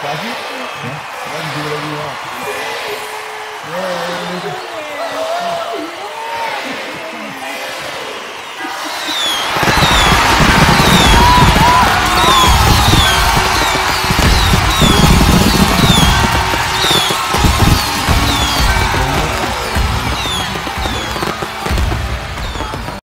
Quase. Né?